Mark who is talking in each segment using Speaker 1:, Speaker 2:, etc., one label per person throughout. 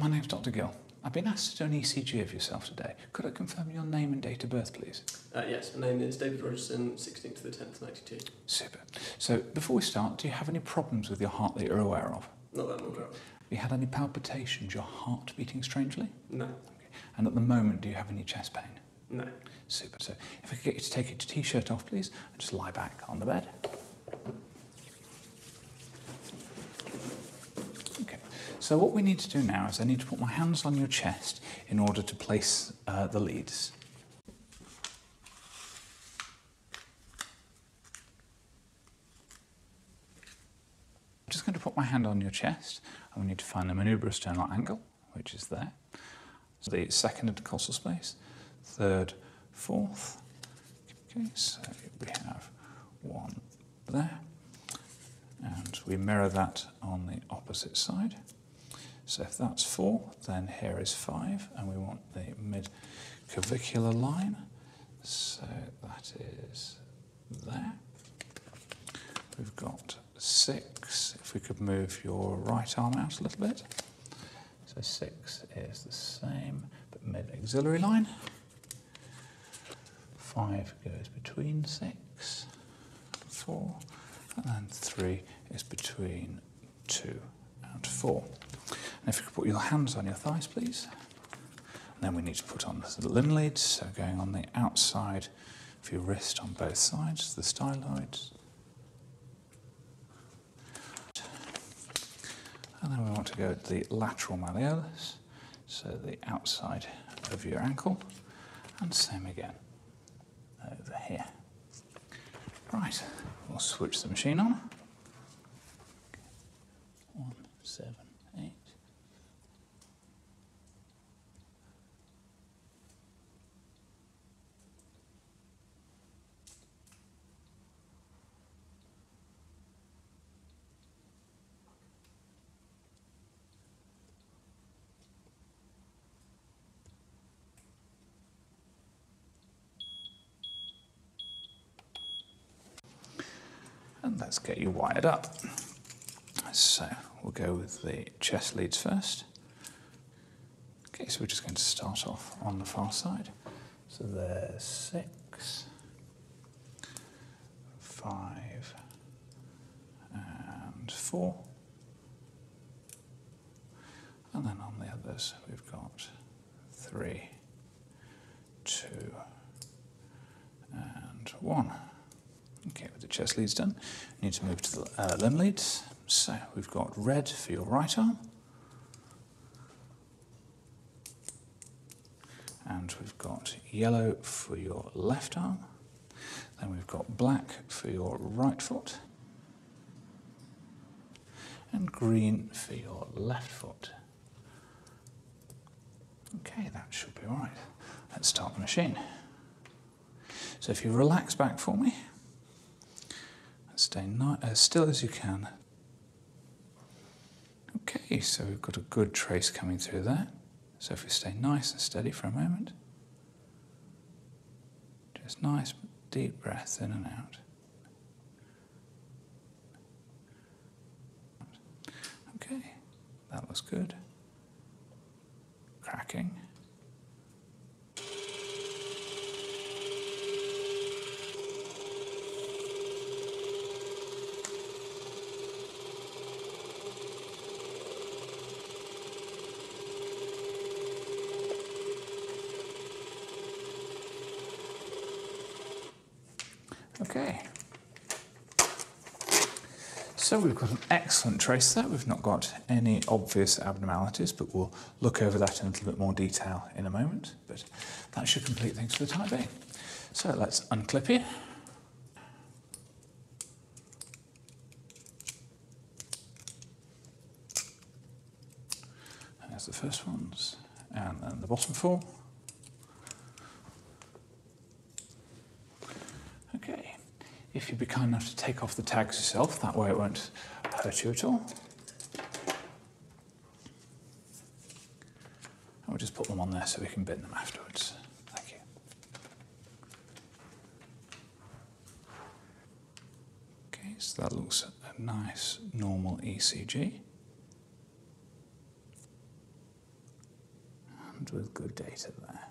Speaker 1: My name's Dr. Gill. I've been asked to do an ECG of yourself today. Could I confirm your name and date of birth, please?
Speaker 2: Uh, yes, my name is David Rogerson, 16th to the 10th, 92.
Speaker 1: Super. So, before we start, do you have any problems with your heart that you're aware of?
Speaker 2: Not that I'm aware of.
Speaker 1: Have you had any palpitations, your heart beating strangely?
Speaker 2: No,
Speaker 1: And at the moment, do you have any chest pain?
Speaker 2: no.
Speaker 1: Super. So, if I could get you to take your t shirt off, please, and just lie back on the bed. Okay. So, what we need to do now is I need to put my hands on your chest in order to place uh, the leads. I'm just going to put my hand on your chest and we need to find the manubriosternal angle, which is there. So the second intercostal space, third, fourth. Okay, so we have one there. And we mirror that on the opposite side. So if that's four, then here is five, and we want the mid clavicular line. So that is there. We've got six. If we could move your right arm out a little bit. So six is the same, but mid axillary line. Five goes between six, four, and then three is between two and four. And if you could put your hands on your thighs, please. And then we need to put on the leads, so going on the outside of your wrist on both sides, the styloids. And then we want to go to the lateral malleolus, so the outside of your ankle, and same again over here. Right, we'll switch the machine on. One, seven, eight. And let's get you wired up. So we'll go with the chest leads first. Okay, so we're just going to start off on the far side. So there's six, five, and four. And then on the others, we've got three, two, and one. Chest leads done, need to move to the uh, limb leads. So we've got red for your right arm, and we've got yellow for your left arm. Then we've got black for your right foot, and green for your left foot. Okay, that should be all right. Let's start the machine. So if you relax back for me, stay ni- as still as you can. Okay, so we've got a good trace coming through there. So if we stay nice and steady for a moment, just nice deep breaths in and out. Okay, that looks good. Cracking. Okay. So we've got an excellent trace there. We've not got any obvious abnormalities, but we'll look over that in a little bit more detail in a moment. But that should complete things for the time being. So let's unclip it. There's the first ones, and then the bottom four. Okay. If you'd be kind enough to take off the tags yourself, that way it won't hurt you at all. And we'll just put them on there so we can bin them afterwards. Thank you. Okay, so that looks a nice normal ECG. and with good data there.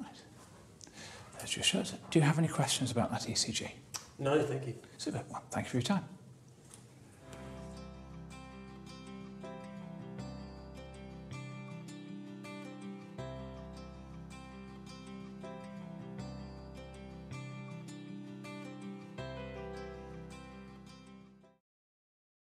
Speaker 1: Right. There's your shirt. Do you have any questions about that ECG?
Speaker 2: No, thank you.
Speaker 1: Super. Well, thank you for your time.